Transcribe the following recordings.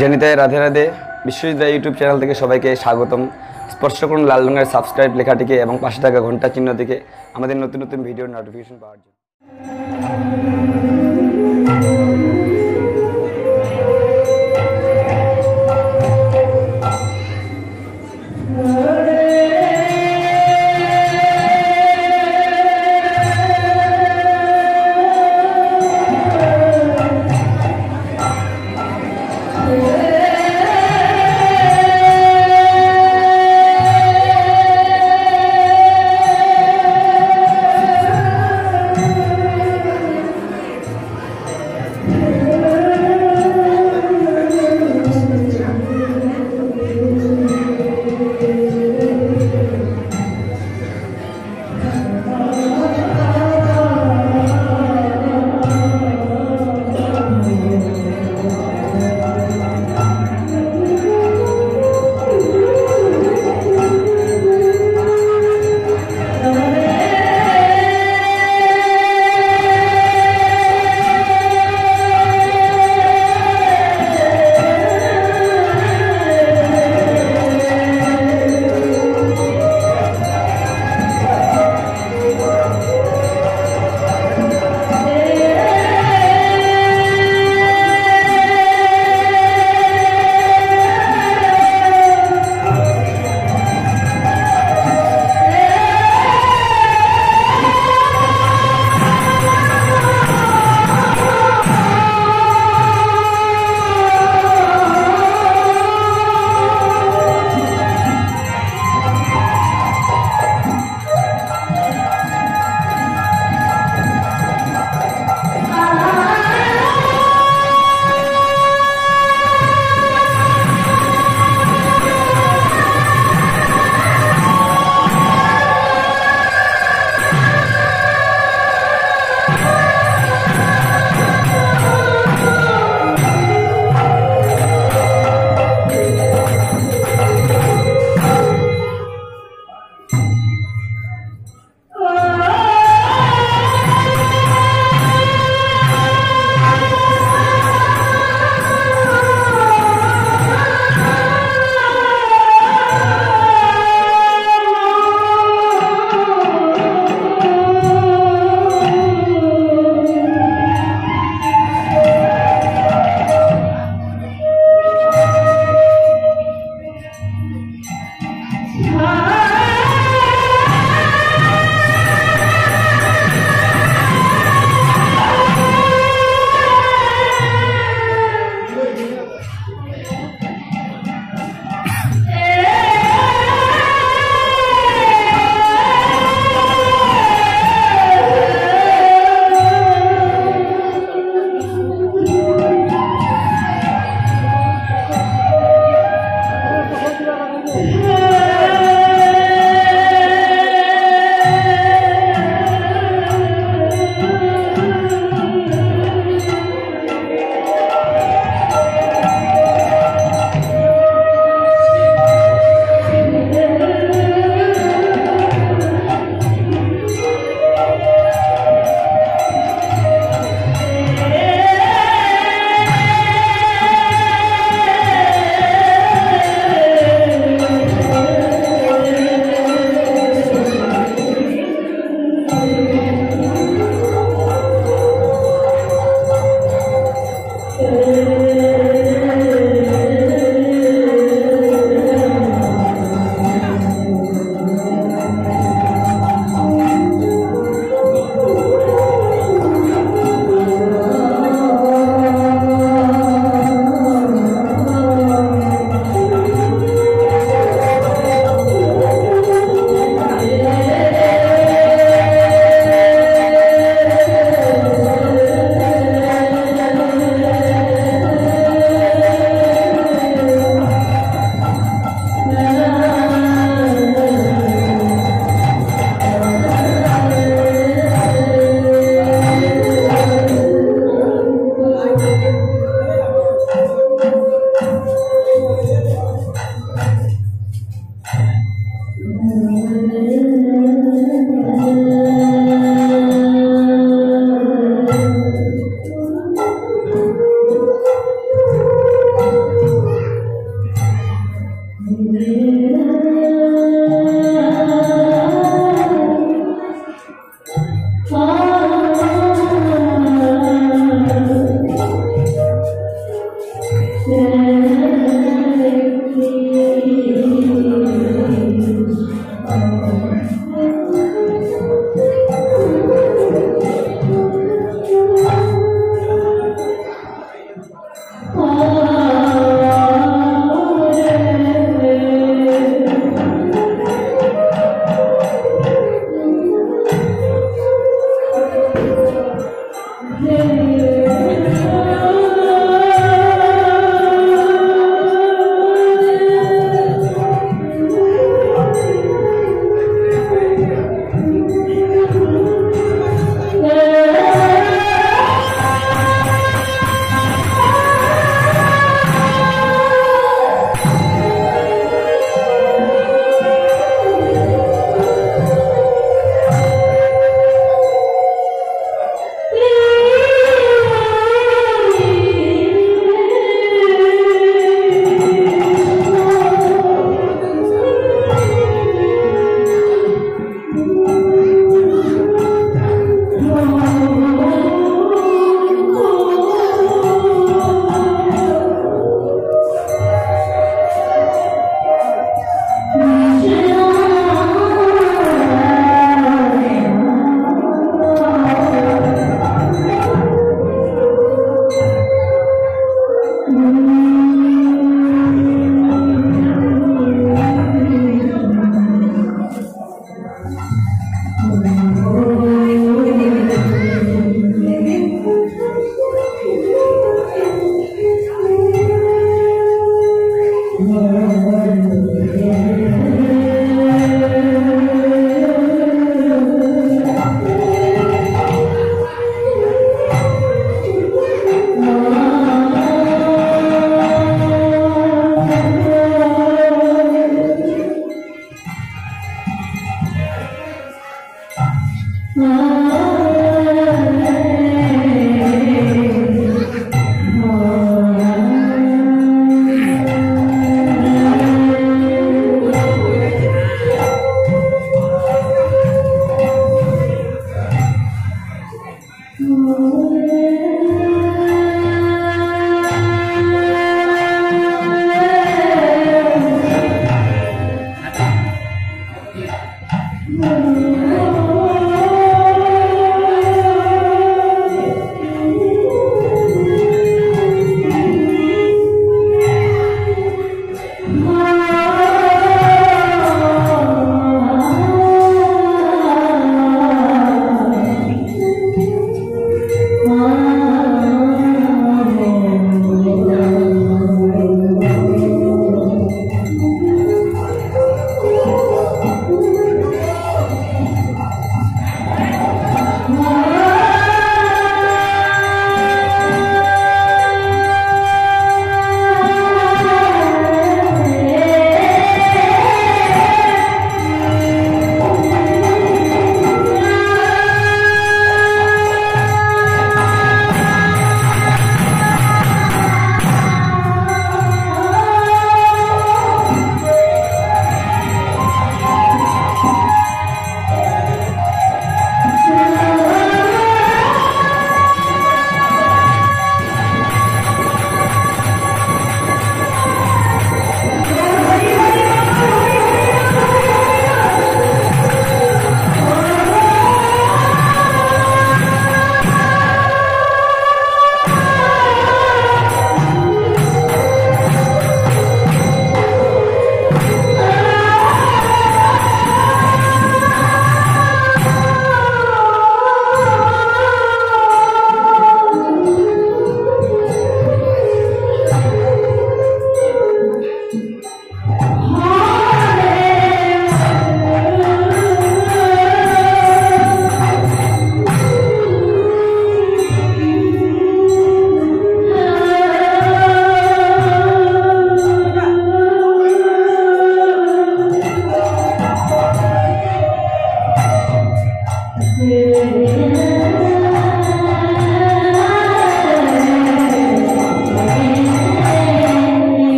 জেনিতায় Radhe Radhe. Biswajit Roy YouTube channel থেকে সবাইকে স্বাগতম। স্পর্শ করুন লাল রঙের সাবস্ক্রাইব লেখাটিকে এবং পাশে থাকা ঘণ্টা চিহ্ন থেকে আমাদের নতুন নতুন ভিডিওর নোটিফিকেশন পাওয়ার জন্য।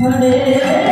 Money.